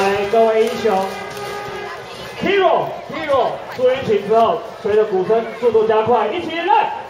来各位英雄，Hero Hero 出人群之后，随着鼓声速度加快，一起来。